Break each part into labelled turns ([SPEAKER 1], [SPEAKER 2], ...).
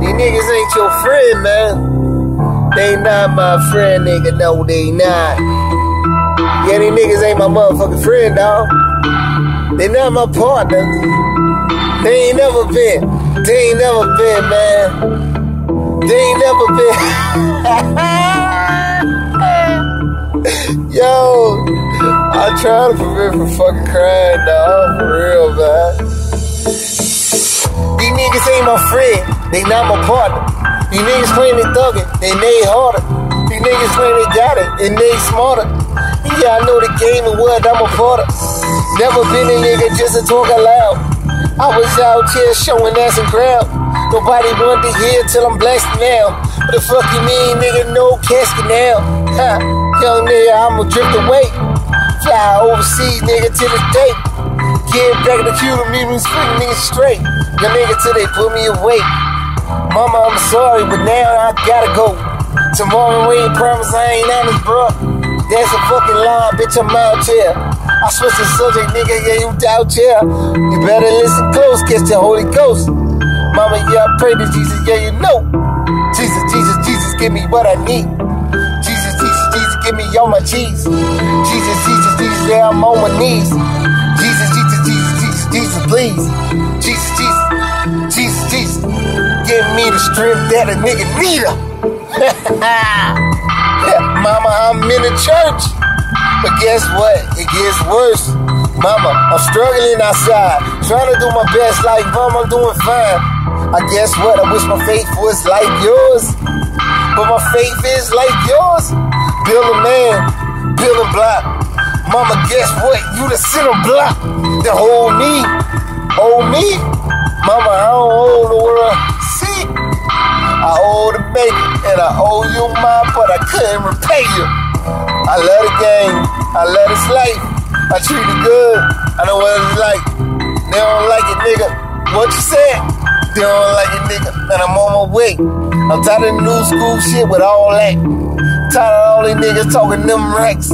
[SPEAKER 1] These niggas ain't your friend, man. They not my friend, nigga. No, they not. Yeah, these niggas ain't my motherfucking friend, dog. They not my partner. They ain't never been. They ain't never been, man. They ain't never been. Yo, I'm trying to prevent from fucking crying, dog. For real, man. These niggas ain't my friend. They not my partner. These niggas claim they thuggin', they they harder. These niggas claim they got it, and they smarter. Yeah, I know the game and what I'm a part of. Never been a nigga just to talk aloud. I was out here showing ass and crowd. Nobody wanted to hear till I'm blasting now. What the fuck you mean, nigga? No casket now. Ha, young nigga, I'ma drift away. Fly overseas, nigga, to the day. Get back to Cuba, me and spring niggas straight. Your nigga till they put me away. Mama, I'm sorry, but now I gotta go. Tomorrow we ain't promise I ain't honest, bro. That's a fucking lie, bitch, I'm out here. I switch the subject, nigga, yeah, you out here. You better listen close, catch the Holy Ghost. Mama, yeah, I pray to Jesus, yeah, you know. Jesus, Jesus, Jesus, give me what I need. Jesus, Jesus, Jesus, give me all my cheese. Jesus, Jesus, Jesus, yeah, I'm on my knees. Jesus, Jesus, Jesus, Jesus, Jesus, please. Jesus, Jesus, strength that a nigga need. Mama, I'm in the church. But guess what? It gets worse. Mama, I'm struggling outside. Trying to do my best like mom, I'm doing fine. I guess what? I wish my faith was like yours. But my faith is like yours. Build a man, build a block. Mama, guess what? You the center block. The whole me. I owe you mine, but I couldn't repay you. I love the game. I love this life. I treat it good. I know what it's like. They don't like it, nigga. What you said? They don't like it, nigga. And I'm on my way. I'm tired of the new school shit with all that. Tired of all these niggas talking them racks.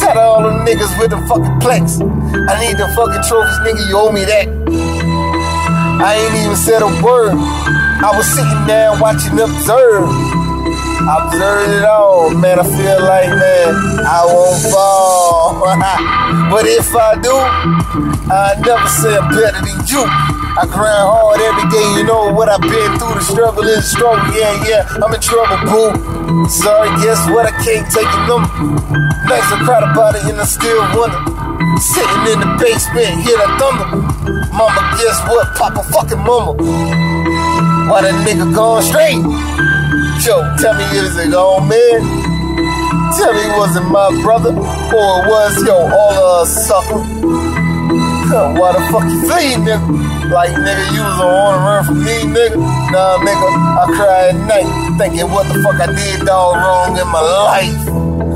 [SPEAKER 1] Tired of all them niggas with the fucking plex. I need the fucking trophies, nigga. You owe me that. I ain't even said a word. I was sitting there watching observe. I observed it all, man. I feel like, man, I won't fall. but if I do, I never say I'm better than you. I grind hard every day, you know what I've been through. The struggle is struggle, yeah, yeah. I'm in trouble, boo. Sorry, guess what? I can't take it no Nights I cried about it and I still wonder. Sitting in the basement, hear the thunder. Mama, guess what? Papa fucking mama. Why the nigga going straight? Yo, tell me, is it on man? Tell me, was it my brother? Or was yo all us sucker? Why the fuck you flee, nigga? Like, nigga, you was on the run from me, nigga? Nah, nigga, I cry at night thinking what the fuck I did all wrong in my life.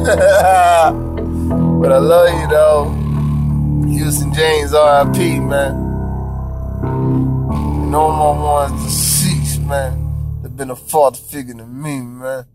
[SPEAKER 1] but I love you, though. Houston James, RIP, man. No more ones to man. Been a father figure to me, man.